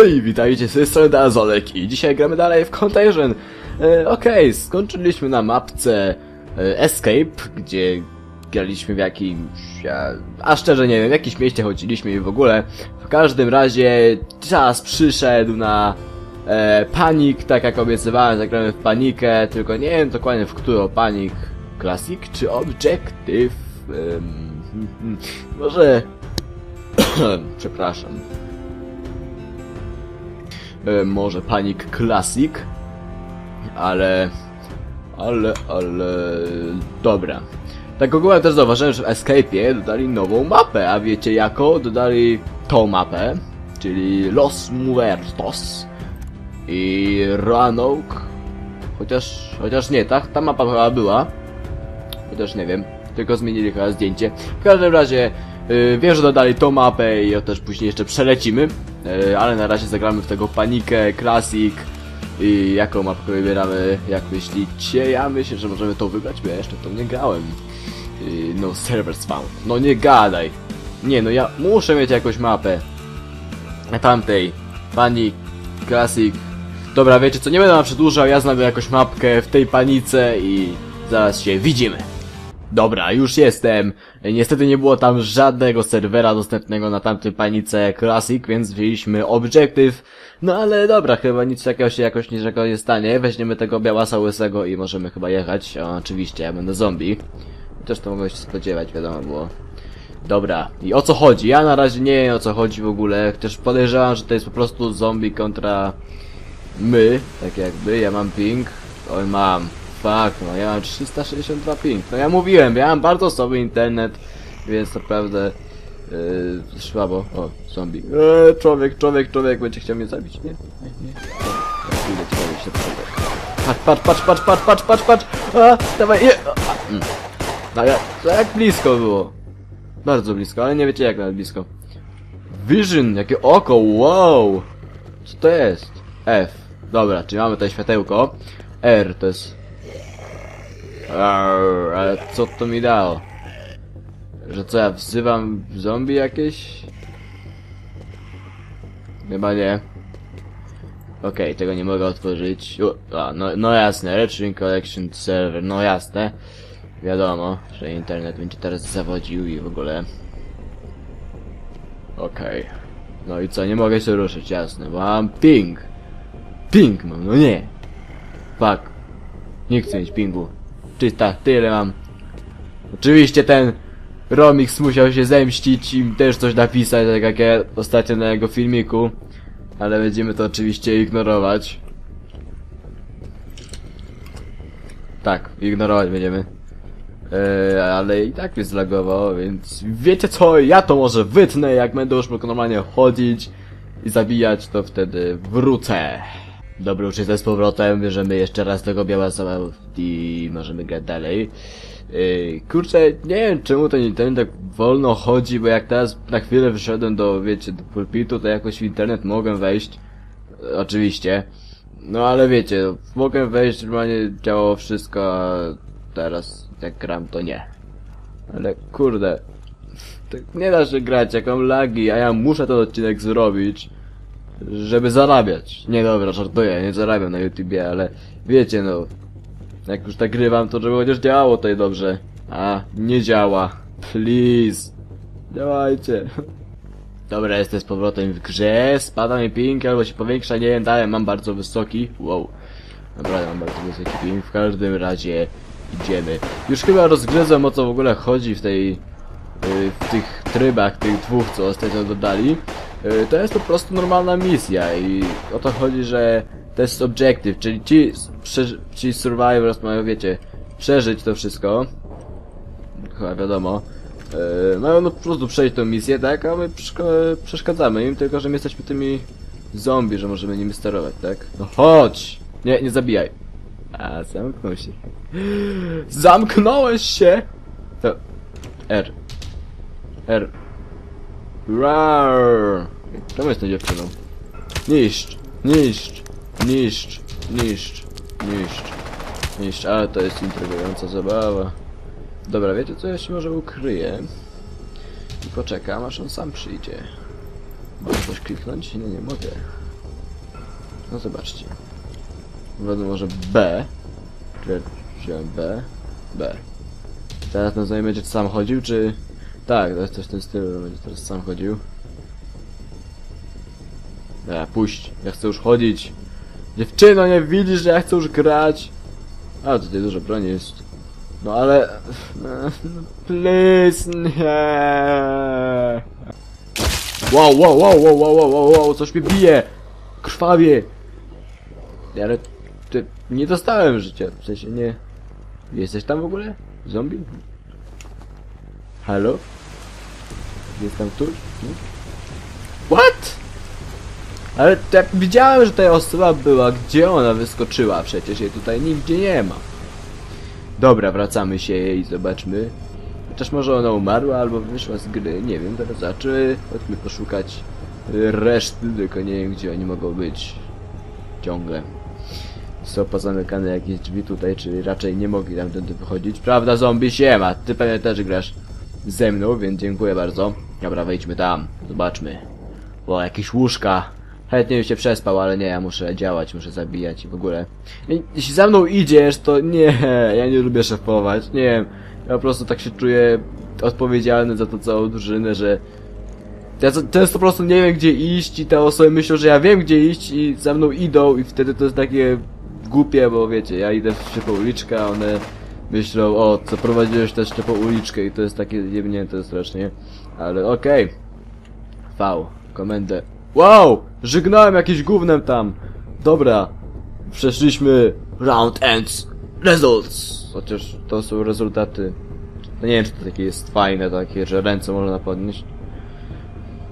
Hej, witajcie, z tej strony Dazolek i dzisiaj gramy dalej w Contagion. E, Okej, skończyliśmy na mapce e, Escape, gdzie graliśmy w jakimś... A, a szczerze nie wiem, w jakimś mieście chodziliśmy i w ogóle. W każdym razie czas przyszedł na e, panik, tak jak obiecywałem, zagramy w panikę, tylko nie wiem dokładnie w którą panik. Classic czy Objective? Em, może... Przepraszam. E, może Panic Classic, ale, ale, ale, dobra. Tak ogólnie też zauważyłem, że w Escape'ie dodali nową mapę, a wiecie jaką? Dodali tą mapę, czyli Los Muertos i Roanoke, chociaż, chociaż nie, ta, ta mapa chyba była, chociaż nie wiem, tylko zmienili chyba zdjęcie. W każdym razie yy, wiem, że dodali tą mapę i ją też później jeszcze przelecimy, ale na razie zagramy w tego Panikę, Classic i jaką mapkę wybieramy, jak myślicie? Ja myślę, że możemy to wybrać, bo ja jeszcze to nie grałem. Yy, no servers found. No nie gadaj. Nie, no ja muszę mieć jakąś mapę. Tamtej. Panic, Classic. Dobra, wiecie co, nie będę wam przedłużał, ja znajdę jakąś mapkę w tej panice i zaraz się widzimy. Dobra, już jestem. Niestety nie było tam żadnego serwera dostępnego na tamtym panice Classic, więc wzięliśmy Objective. No ale dobra, chyba nic takiego się jakoś niczego nie stanie. Weźmiemy tego białasa łysego i możemy chyba jechać. O, oczywiście, ja będę zombie. Też to mogłem się spodziewać, wiadomo było. Dobra, i o co chodzi? Ja na razie nie wiem o co chodzi w ogóle, też podejrzewam, że to jest po prostu zombie kontra my, tak jakby, ja mam ping, oj mam, fuck, no ja mam 362 ping, no ja mówiłem, ja mam bardzo słaby internet, więc naprawdę yy, słabo, o, zombie, eee, człowiek, człowiek, człowiek będzie chciał mnie zabić, nie, nie, nie, o, zabić, naprawdę. Patrz, patrz, patrz, patrz, patrz, patrz, patrz, a, dawaj, je, a, mm. no ja, jak blisko było, bardzo blisko, ale nie wiecie jak nawet blisko. Vision, jakie oko, wow! Co to jest? F. Dobra, czyli mamy tutaj światełko. R to jest... Arr, ale co to mi dało? Że co, ja wzywam zombie jakieś? Chyba nie. Okej, tego nie mogę otworzyć. U, a, no, no jasne, Retrieving Collection Server, no jasne. Wiadomo, że internet będzie teraz zawodził i w ogóle. Okej. No i co, nie mogę się ruszyć, jasne, bo mam ping. Ping mam, no nie. Fuck. Nie chcę mieć pingu. Czysta, tyle mam. Oczywiście ten Romix musiał się zemścić i też coś napisać, tak jak ja ostatnio na jego filmiku. Ale będziemy to oczywiście ignorować. Tak, ignorować będziemy. Eee, ale i tak mnie zlagowało, więc wiecie co, ja to może wytnę, jak będę już mógł normalnie chodzić i zabijać, to wtedy wrócę. Dobra, już jestem z powrotem, bierzemy jeszcze raz tego białasa i możemy grać dalej. Yy, kurczę, nie wiem czemu ten internet tak wolno chodzi, bo jak teraz na chwilę wyszedłem do, wiecie, do pulpitu, to jakoś w internet mogę wejść. Oczywiście. No ale wiecie, mogę wejść, normalnie działało wszystko, a teraz jak gram to nie. Ale kurde, tak nie da się grać, jak mam lagi, a ja muszę ten odcinek zrobić, żeby zarabiać. Nie dobra, żartuję, nie zarabiam na YouTubie, ale wiecie no, jak już tak grywam, to żeby chociaż działało tutaj dobrze. A, nie działa. Please. Działajcie. Dobra, jestem z powrotem w grze, spada mi ping, albo się powiększa, nie wiem, dalej mam bardzo wysoki, wow. Dobra, mam bardzo wysoki ping, w każdym razie idziemy. Już chyba rozgryzłem o co w ogóle chodzi w tej, w tych trybach, tych dwóch, co ostatnio dodali. Y, To jest po prostu normalna misja i o to chodzi, że to jest objective, czyli ci, ci survivors mają, wiecie, przeżyć to wszystko. Chyba wiadomo. Yy, mają no po prostu przejść tę misję, tak? A my przeszkadzamy im, tylko że my jesteśmy tymi zombie, że możemy nimi sterować, tak? No chodź! Nie, nie zabijaj. A, zamknął się. Zamknąłeś się! To... R. R. Rar. Czemu jestem dziewczyną? Niszcz, niszcz, niszcz, niszcz, niszcz, niszcz, ale to jest intrygująca zabawa. Dobra, wiecie co, ja się może ukryję i poczekam, aż on sam przyjdzie. Mogę coś kliknąć? Nie, nie mogę. No zobaczcie. Wezmę może B. Czy wziąłem B? B. Teraz ten znajomy będzie sam chodził, czy... Tak, to jest coś w tym stylu, będzie teraz sam chodził. Dobra, puść, ja chcę już chodzić. Dziewczyno, nie widzisz, że ja chcę już grać? A, tutaj dużo broni jest. No ale... Please, nie. Wow, wow, wow, wow, wow, wow, wow, wow, coś mnie bije! Krwawie! Ale... Ty, nie dostałem życia, w sensie nie... Jesteś tam w ogóle? Zombie? Halo? Jest tam ktoś? Nie? What? Ale tak widziałem, że ta osoba była, gdzie ona wyskoczyła? Przecież jej tutaj nigdzie nie ma. Dobra, wracamy się jej i zobaczmy. Chociaż może ona umarła albo wyszła z gry, nie wiem, teraz zobaczymy. Chodźmy poszukać reszty, tylko nie wiem gdzie oni mogą być. Ciągle. Są pozamykane jakieś drzwi tutaj, czyli raczej nie mogli tamtędy wychodzić. Prawda, zombie siema, ty pewnie też grasz ze mną, więc dziękuję bardzo. Dobra, wejdźmy tam, zobaczmy. O, jakieś łóżka. Chętnie bym się przespał, ale nie, ja muszę działać, muszę zabijać i w ogóle. Jeśli za mną idziesz, to nie, ja nie lubię szefować, nie wiem. Ja po prostu tak się czuję odpowiedzialny za to całą drużynę, że ja często po prostu nie wiem gdzie iść i te osoby myślą, że ja wiem gdzie iść i za mną idą i wtedy to jest takie głupie, bo wiecie, ja idę w ślepą uliczkę, one myślą, o, co prowadziłeś też ślepą uliczkę i to jest takie jebnięte strasznie, ale okej. V, komendę. Wow! Żygnałem jakieś gównem tam! Dobra, przeszliśmy round ends results. Chociaż to są rezultaty. No nie wiem, czy to takie jest fajne, takie, że ręce można podnieść.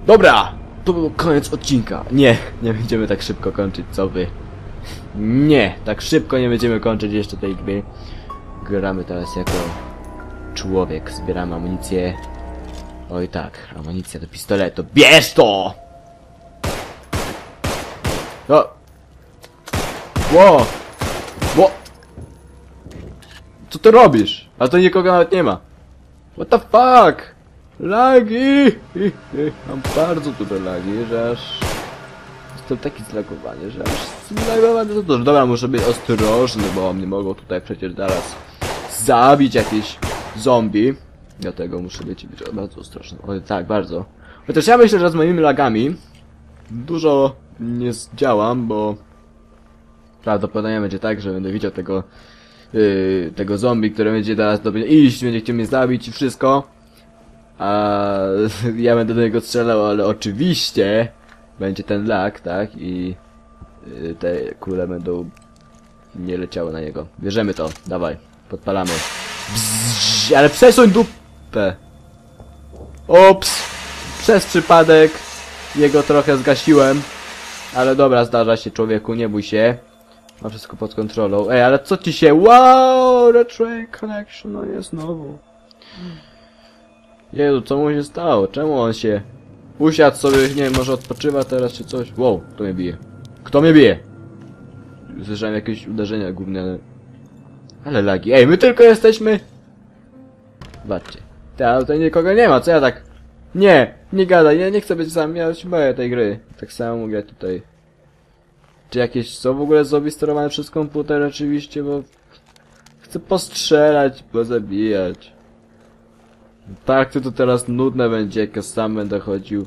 Dobra! To był koniec odcinka. Nie, nie będziemy tak szybko kończyć, co wy. Nie, tak szybko nie będziemy kończyć jeszcze tej gry. Gramy teraz jako człowiek, zbieramy amunicję. Oj tak, amunicja do pistoletu. Bierz to! No. Ło! Ło! Co ty robisz? A to nikogo nawet nie ma. What the fuck? Lagi! Mam bardzo duże lagi, że aż... Jestem taki zlagowany, że aż zlagowany to dużo. Dobra, muszę być ostrożny, bo mnie mogą tutaj przecież zaraz zabić jakieś zombie. Dlatego muszę być bardzo ostrożny. O, tak, bardzo. Chociaż ja myślę, że z moimi lagami dużo nie zdziałam, bo prawdopodobnie będzie tak, że będę widział tego yy, tego zombie, który będzie teraz do mnie iść, będzie chciał mnie zabić i wszystko. A ja będę do niego strzelał, ale oczywiście będzie ten lag, tak? I yy, te kule będą nie leciały na niego. Bierzemy to, dawaj, podpalamy. Bzzz, ale przesuń dupę! Ops! Przez przypadek jego trochę zgasiłem. Ale dobra, zdarza się człowieku, nie bój się. Ma wszystko pod kontrolą. Ej, ale co ci się... Wow! Retray Connection, no jest znowu. Jezu, co mu się stało? Czemu on się... Usiadł sobie, nie wiem, może odpoczywa teraz czy coś? Wow, kto mnie bije? Kto mnie bije? Słyszałem jakieś uderzenia. Ale lagi. Ej, my tylko jesteśmy... Zobaczcie. Ale tutaj nikogo nie ma, co ja tak... Nie, nie gadaj, ja nie chcę być sam, ja się boję tej gry. Tak samo mogę tutaj. Czy jakieś są w ogóle zombie sterowane przez komputer oczywiście, bo... Chcę postrzelać, pozabijać. Tak, to to teraz nudne będzie, jak ja sam będę chodził.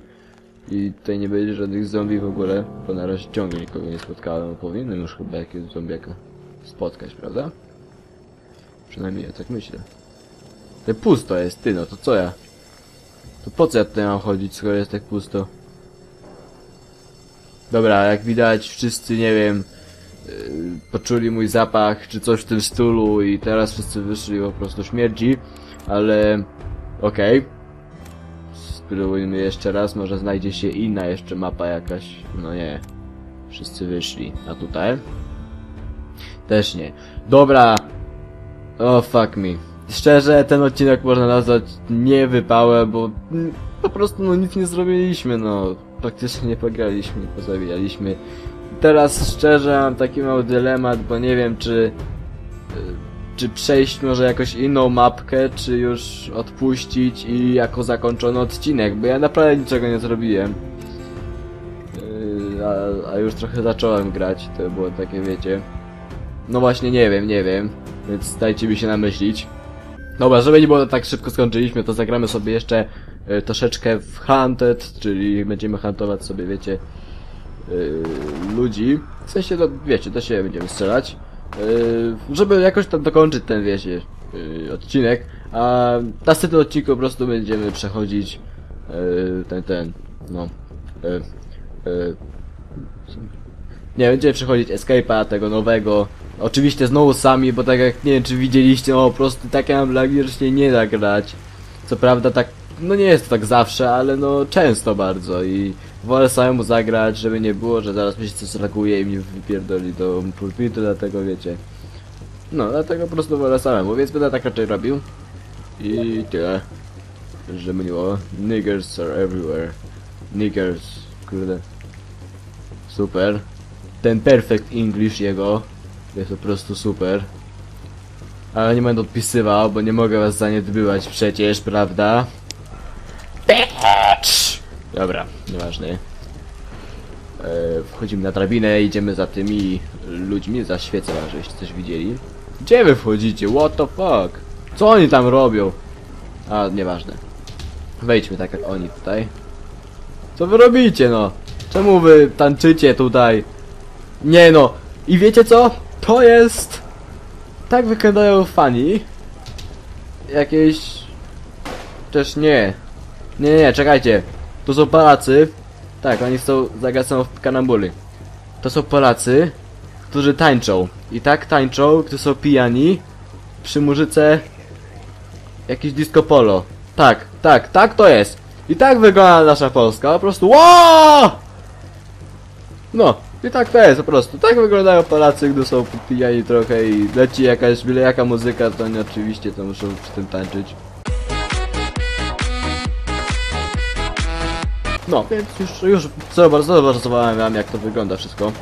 I tutaj nie będzie żadnych zombie w ogóle, bo na razie ciągle nikogo nie spotkałem. Powinienem już chyba jakiegoś zombiaka spotkać, prawda? Przynajmniej ja tak myślę. To pusto jest, ty no, to co ja? To po co ja tutaj mam chodzić, skoro jest tak pusto? Dobra, jak widać wszyscy, nie wiem, yy, poczuli mój zapach, czy coś w tym stylu i teraz wszyscy wyszli po prostu śmierdzi, ale okej. Spróbujmy jeszcze raz, może znajdzie się inna jeszcze mapa jakaś, no nie. Wszyscy wyszli, a tutaj? Też nie. Dobra, o fuck me. Szczerze, ten odcinek można nazwać niewypałem, bo mm, po prostu no nic nie zrobiliśmy, no. Praktycznie nie pograliśmy, nie pozabijaliśmy. Teraz szczerze mam taki mały dylemat, bo nie wiem czy... y, Czy przejść może jakoś inną mapkę, czy już odpuścić i jako zakończony odcinek, bo ja naprawdę niczego nie zrobiłem. Yy, a a już trochę zacząłem grać, to było takie, wiecie... No właśnie, nie wiem, nie wiem, więc dajcie mi się namyślić. Dobra, żeby nie było tak szybko skończyliśmy, to zagramy sobie jeszcze y, troszeczkę w Hunted, czyli będziemy huntować sobie, wiecie, y, ludzi. W sensie, no, wiecie, do siebie będziemy strzelać. Y, żeby jakoś tam dokończyć ten, wiecie, y, odcinek. A na następnym odcinku po prostu będziemy przechodzić y, ten, ten, no, y, y, nie, będziemy przechodzić Escape'a tego nowego. Oczywiście znowu sami, bo tak jak nie wiem czy widzieliście, no po prostu takie mam lagi, że nie da grać. Co prawda tak, no nie jest to tak zawsze, ale no często bardzo i wolę samemu zagrać, żeby nie było, że zaraz mi się coś zlaguje i mnie wypierdoli do pulpitu, dlatego wiecie. No, dlatego po prostu wolę samemu, więc będę tak raczej robił. I tyle. Że miło. Niggers are everywhere. Niggers, kurde. Super. Ten perfect English jego jest po prostu super. Ale nie będę odpisywał, bo nie mogę was zaniedbywać przecież, prawda? Bitch! Dobra, nieważne. E, wchodzimy na drabinę, idziemy za tymi ludźmi, za świecę, żebyście coś widzieli. Gdzie wy wchodzicie? What the fuck? Co oni tam robią? A, nieważne. Wejdźmy tak jak oni tutaj. Co wy robicie, no? Czemu wy tańczycie tutaj? Nie no. I wiecie co? To jest... Tak wyglądają fani. Jakieś... Też nie. Nie, nie, czekajcie. To są Polacy. Tak, oni zagrać samo w kanambuly. To są Polacy, którzy tańczą. I tak tańczą, gdy są pijani. Przy muzyce... Jakiś disco polo. Tak, tak, tak to jest. I tak wygląda nasza Polska. Po prostu wow! No, i tak to jest po prostu. Tak wyglądają Polacy, gdy są pijani trochę i leci jakaś byle jaka muzyka, to oni oczywiście to muszą przy tym tańczyć. No, więc już, już zobrazowałem wam jak to wygląda wszystko.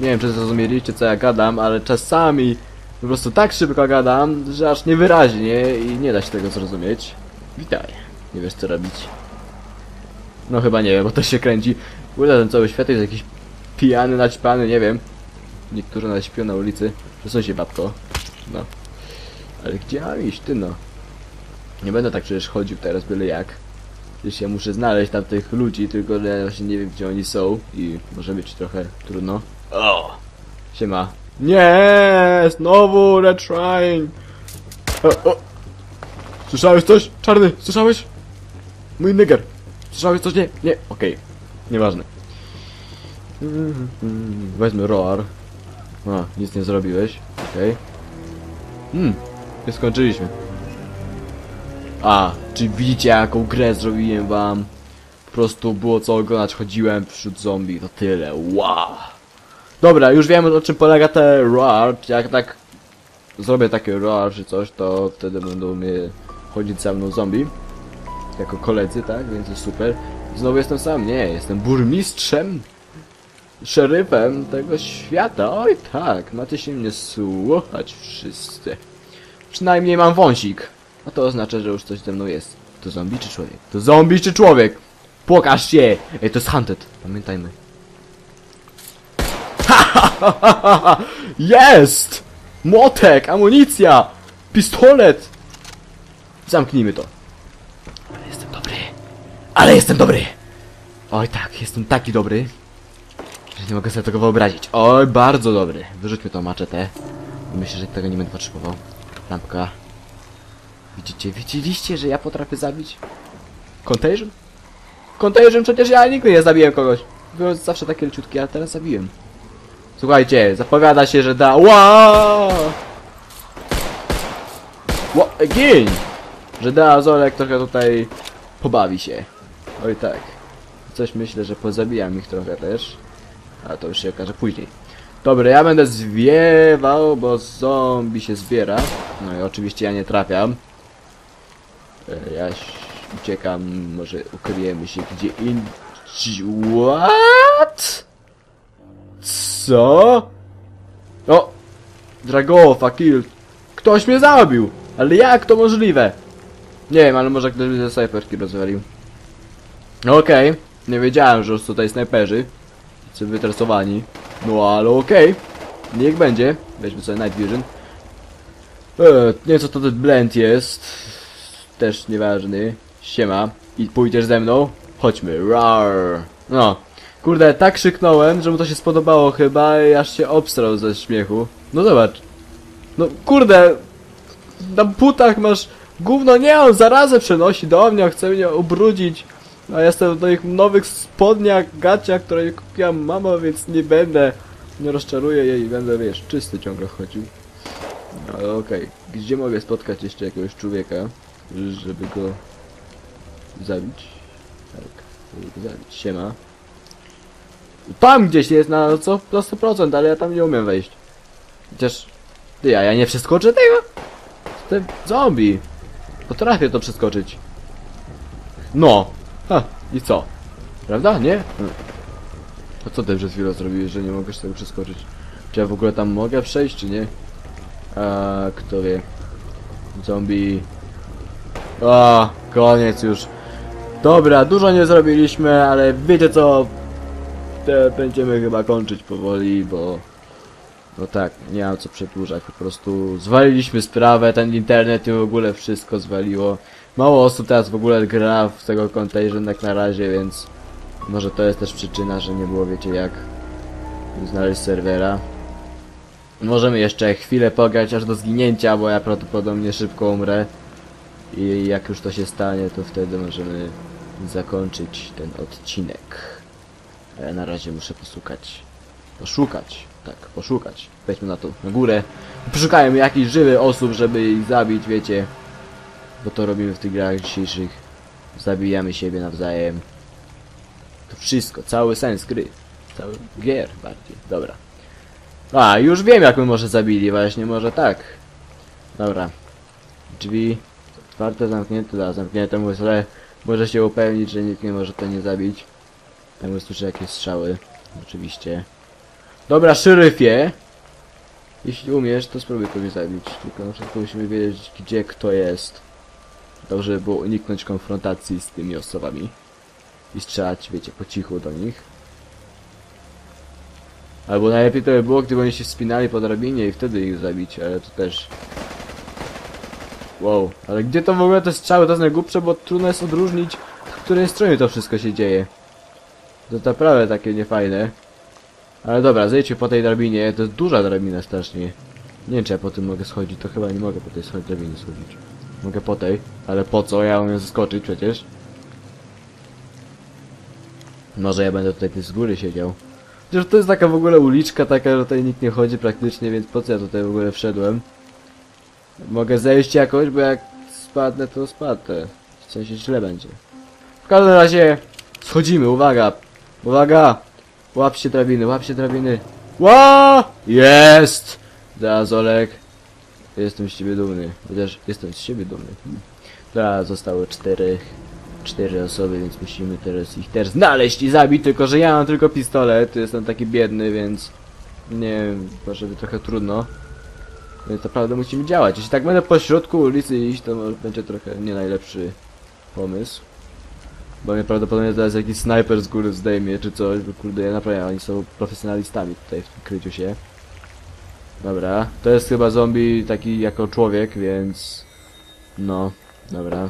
Nie wiem czy zrozumieliście co ja gadam, ale czasami po prostu tak szybko gadam, że aż niewyraźnie i nie da się tego zrozumieć. Witaj. Nie wiesz co robić. No chyba nie wiem, bo to się kręci. Kurde, ten cały świat jest jakiś pijany, naćpany, nie wiem. Niektórzy nawet śpią na ulicy. Przesuń się babko. No. Ale gdzie mam iść, ty no? Nie będę tak przecież chodził teraz byle jak. Przecież ja muszę znaleźć tam tych ludzi, tylko że ja właśnie nie wiem gdzie oni są i może być trochę trudno. O! Siema. Nie! Znowu retrying! O, o! Słyszałeś coś? Czarny, słyszałeś? Mój nigger. Słyszałeś coś? Nie, nie, okej. Nieważne. Weźmy roar. A, nic nie zrobiłeś. Okej. Hmm, nie skończyliśmy. A, czy widzicie jaką grę zrobiłem wam? Po prostu było co oglądać, chodziłem wśród zombie, to tyle, wow! Dobra, już wiemy o czym polega te roar, jak tak zrobię takie roar czy coś, to wtedy będą mnie chodzić za mną zombie. Jako koledzy, tak? Więc jest super. Znowu jestem sam? Nie, jestem burmistrzem szeryfem tego świata. Oj tak, macie się mnie słuchać wszyscy. Przynajmniej mam wąsik. A to oznacza, że już coś ze mną jest. To zombie czy człowiek? To zombie czy człowiek? Pokaż się! Ej, to jest hunted. Pamiętajmy. Jest! Młotek, amunicja! Pistolet! Zamknijmy to. Ale jestem dobry. Ale jestem dobry! Oj tak, jestem taki dobry. Nie mogę sobie tego wyobrazić. Oj, bardzo dobry. Wyrzućmy tą maczetę. Myślę, że tego nie będę potrzebował. Lampka. Widzicie, widzieliście, że ja potrafię zabić? Contagion? Contagion, przecież ja nigdy nie zabiłem kogoś. Byłem zawsze takie leciutkie, a teraz zabiłem. Słuchajcie, zapowiada się, że da... Wow! Gień! Że da Azolek trochę tutaj pobawi się. Oj tak. Coś myślę, że pozabijam ich trochę też. A to już się okaże później. Dobra, ja będę zwiewał, bo zombie się zbiera. No i oczywiście ja nie trafiam. E, Ja uciekam, może ukryjemy się gdzie indziej. What? Co? O! Dragofa, kill. Ktoś mnie zabił! Ale jak to możliwe? Nie wiem, ale może ktoś mnie ze snajperki rozwalił. Okej, nie wiedziałem, że już tutaj snajperzy. Czy wytresowani. No ale okej. Niech będzie. Weźmy sobie Night Vision. E, nie co to ten blend jest. Też nieważny. Siema. I pójdziesz ze mną? Chodźmy. Rar. No. Kurde, tak krzyknąłem, że mu to się spodobało chyba i aż się obstrał ze śmiechu. No zobacz. No kurde. Na butach masz gówno, nie on zarazę przenosi do mnie, chce mnie ubrudzić. A ja jestem w moich nowych spodniach, gaciach, które mi kupiła mama, więc nie będę. Nie rozczaruję jej i będę, wiesz, czysty ciągle chodził. Ale okej, gdzie mogę spotkać jeszcze jakiegoś człowieka, żeby go zabić? Tak, żeby go zabić. Siema. Tam gdzieś jest na co? Na 100%, ale ja tam nie umiem wejść. Chociaż... Ty, a ja nie przeskoczę tego? Te zombie. Potrafię to przeskoczyć. No. Ha, i co? Prawda? Nie? Hmm. Co ty przez chwilę zrobiłeś, że nie mogę tego przeskoczyć? Czy ja w ogóle tam mogę przejść, czy nie? A kto wie? Zombie. A, koniec już. Dobra, dużo nie zrobiliśmy, ale wiecie co? Te będziemy chyba kończyć powoli, bo... No tak, nie mam co przedłużać, po prostu zwaliliśmy sprawę, ten internet i w ogóle wszystko zwaliło. Mało osób teraz w ogóle gra w tego Contagion jak na razie, więc może to jest też przyczyna, że nie było wiecie jak znaleźć serwera. Możemy jeszcze chwilę pograć aż do zginięcia, bo ja prawdopodobnie szybko umrę. I jak już to się stanie, to wtedy możemy zakończyć ten odcinek. A ja na razie muszę posłuchać. Poszukać. Tak, poszukać. Wejdźmy na to, na górę. Poszukajmy jakichś żywych osób, żeby ich zabić, wiecie. Bo to robimy w tych grach dzisiejszych. Zabijamy siebie nawzajem. To wszystko, cały sens gry. Cały gier bardziej. Dobra. A, już wiem jak my może zabili, właśnie może tak. Dobra. Drzwi otwarte, zamknięte, da, zamknięte, myślę, może się upewnić, że nikt nie może to nie zabić. Tam usłyszę jakieś strzały, oczywiście. Dobra, szeryfie. Jeśli umiesz, to spróbuj kogoś zabić. Tylko na musimy wiedzieć, gdzie kto jest. Dobrze by było uniknąć konfrontacji z tymi osobami. I strzelać, wiecie, po cichu do nich. Albo najlepiej to by było, gdyby oni się wspinali po drabinie i wtedy ich zabić, ale to też... Wow, ale gdzie to w ogóle te strzały? To jest najgłupsze, bo trudno jest odróżnić, w której stronie to wszystko się dzieje. To naprawdę takie niefajne. Ale dobra, zejdźmy po tej drabinie, to jest duża drabina strasznie. Nie wiem czy ja po tym mogę schodzić, to chyba nie mogę po tej drabinie schodzić. Mogę po tej, ale po co? Ja umiem zeskoczyć przecież. Może ja będę tutaj z góry siedział. Chociaż to jest taka w ogóle uliczka taka, że tutaj nikt nie chodzi praktycznie, więc po co ja tutaj w ogóle wszedłem? Mogę zejść jakoś, bo jak spadnę to spadnę. W sensie źle będzie. W każdym razie schodzimy, uwaga! Uwaga! Łap się drabiny, łap się drabiny. Ła! Jest! Dazolek. Jestem z ciebie dumny. Chociaż jestem z siebie dumny. Hmm. Dobra, zostały cztery, osoby, więc musimy teraz ich też znaleźć i zabić, tylko że ja mam tylko pistolet, jestem taki biedny, więc nie wiem, może by trochę trudno. Więc naprawdę musimy działać. Jeśli tak będę po środku ulicy iść, to będzie trochę nie najlepszy pomysł. Bo mnie prawdopodobnie teraz jakiś snajper z góry zdejmie czy coś, bo kurde, ja naprawdę oni są profesjonalistami tutaj w tym kryciu się. Dobra, to jest chyba zombie taki jako człowiek, więc... No, dobra.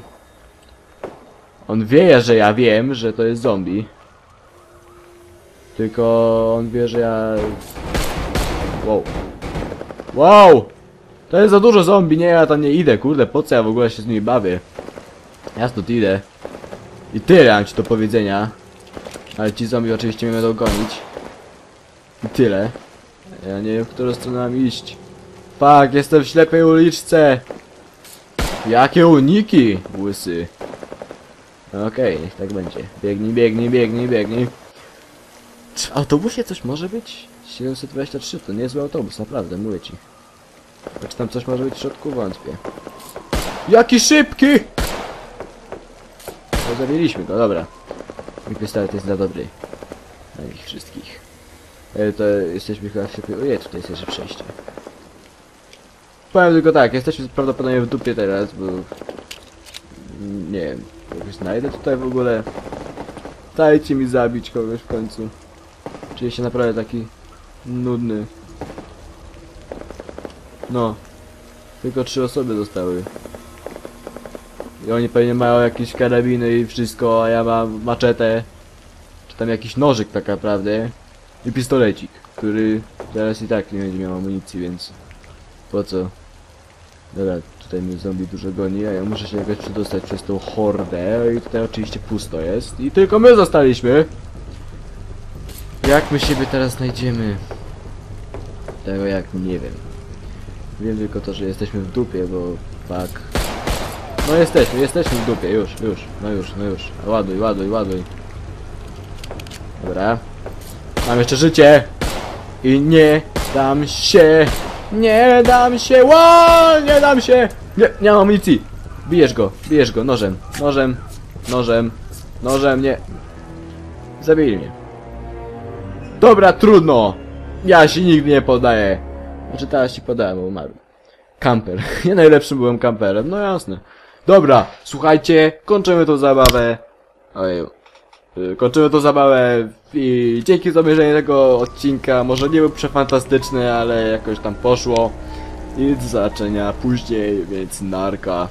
On wie, że ja wiem, że to jest zombie. Tylko on wie, że ja... Wow. Wow! To jest za dużo zombie, nie, ja tam nie idę, kurde, po co ja w ogóle się z nimi bawię? Ja stąd idę. I tyle mam ci do powiedzenia. Ale ci zombie oczywiście mnie będą gonić. I tyle. Ja nie wiem, w którą stronę mam iść. Fuck, jestem w ślepej uliczce. Jakie uniki, łysy. Okej, niech tak będzie. Biegnij, biegnij, biegnij, biegnij. Czy w autobusie coś może być? 723 to niezły autobus, naprawdę, mówię ci. Czy tam coś może być w środku? Wątpię. Jaki szybki! Zabiliśmy go, dobra. Mój pistolet jest dla dobry. Na nich wszystkich. E, to jesteśmy chyba w ślepej... Ojej, tutaj jest jeszcze przejście. Powiem tylko tak, jesteśmy prawdopodobnie w dupie teraz, bo... Nie wiem, kogoś znajdę tutaj w ogóle. Dajcie mi zabić kogoś w końcu. Czuję się naprawdę taki nudny. No. Tylko trzy osoby zostały. I oni pewnie mają jakieś karabiny i wszystko, a ja mam maczetę. Czy tam jakiś nożyk tak naprawdę. I pistolecik, który teraz i tak nie będzie miał amunicji, więc... Po co? Dobra, tutaj mnie zombie dużo goni, a ja muszę się jakoś przedostać przez tą hordę i tutaj oczywiście pusto jest. I tylko my zostaliśmy! Jak my siebie teraz znajdziemy? Tego jak nie wiem. Wiem tylko to, że jesteśmy w dupie, bo fuck. No jesteśmy, jesteśmy w dupie, już, już, no już, no już. Ładuj, ładuj, ładuj. Dobra. Mam jeszcze życie! I nie dam się! Nie dam się! Ła! Nie dam się! Nie, nie mam amunicji! Bijesz go, bijesz go, nożem, nożem, nożem, nożem, nie. Zabili mnie. Dobra, trudno! Ja się nigdy nie podaję. Znaczy teraz ci podałem, bo umarłem. Kamper. Ja najlepszym byłem kamperem, no jasne. Dobra, słuchajcie, kończymy tą zabawę. Ojeju. Y, Kończymy tą zabawę i dzięki za obejrzeniu tego odcinka. Może nie był przefantastyczny, ale jakoś tam poszło. I do zobaczenia później, więc narka.